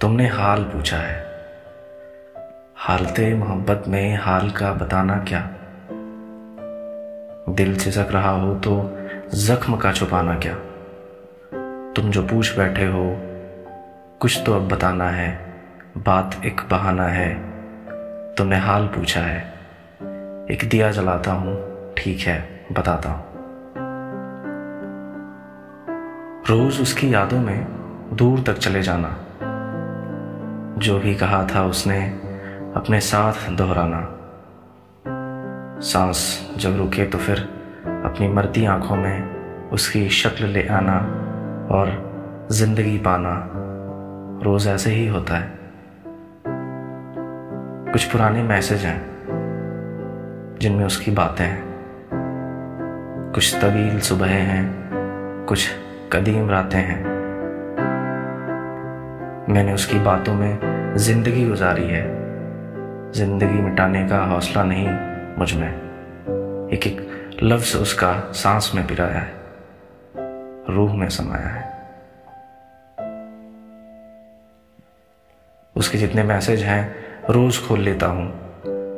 तुमने हाल पूछा है। हालते मोहब्बत में हाल का बताना क्या? दिल सिसक रहा हो तो जख्म का छुपाना क्या? तुम जो पूछ बैठे हो, कुछ तो अब बताना है, बात एक बहाना है। तुमने हाल पूछा है। एक दिया जलाता हूँ, ठीक है, बताता हूँ। रोज उसकी यादों में दूर तक चले जाना। जो भी कहा था उसने अपने साथ दोहराना। सांस जब रुके तो फिर अपनी मरती आँखों में उसकी शक्ल ले आना और ज़िंदगी पाना। रोज ऐसे ही होता है। कुछ पुराने मैसेज हैं, जिनमें उसकी बातें हैं। कुछ तवील सुबह हैं, कुछ कदीम रातें हैं। मैंने उसकी बातों में ज़िंदगी गुजारी है। ज़िंदगी मिटाने का हौसला नहीं मुझमें। एक एक लफ्ज उसका सांस में पिराया है। रूह में समाया है। उसके जितने मैसेज हैं, रोज खोल लेता हूँ।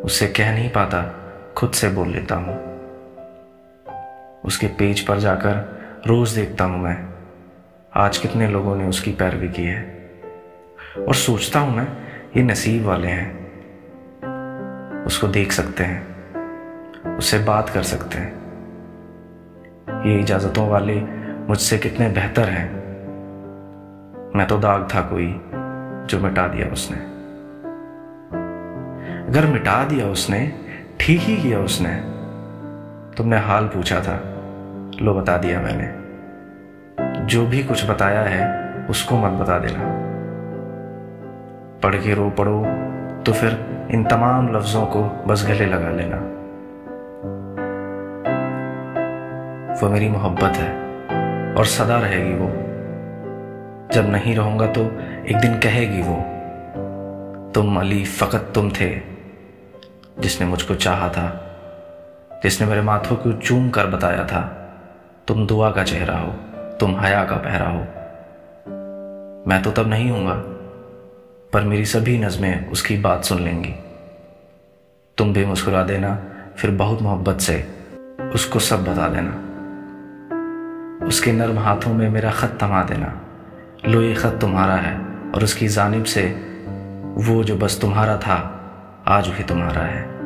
उससे कह नहीं पाता, खुद से बोल लेता हूँ। उसके पेज पर जाकर रोज देखता हूँ मैं। आज कितने लोगों ने उसकी पैरवी की है। और सोचता हूँ मैं, ये नसीब वाले हैं। उसको देख सकते हैं, उससे बात कर सकते हैं। ये इजाजतों वाले मुझसे कितने बेहतर हैं। मैं तो दाग था कोई जो मिटा दिया उसने। अगर मिटा दिया उसने, ठीक ही किया उसने तुमने हाल पूछा था, लो बता दिया मैंने। जो भी कुछ बताया है, उसको मत बता देना। पढ़ के रो पढ़ो तो फिर इन तमाम लफ्जों को बस गले लगा लेना। वो मेरी मोहब्बत है, और सदा रहेगी वो। जब नहीं रहूँगा तो एक दिन कहेगी वो, तुम अली फकत तुम थे, जिसने मुझको चाहा था, जिसने मेरे माथों को चूम कर बताया था, तुम दुआ का चेहरा हो, तुम हया का पहरा हो। मैं तो तब नहीं हूँगा पर मेरी सभी नज़में उसकी बात सुन लेंगी। तुम भी मुस्कुरा देना, फिर बहुत मोहब्बत से उसको सब बता देना। उसके नर्म हाथों में मेरा ख़त थमा देना। लो ये ख़त तुम्हारा है और उसकी जानब से वो जो बस तुम्हारा था, आज भी तुम्हारा है।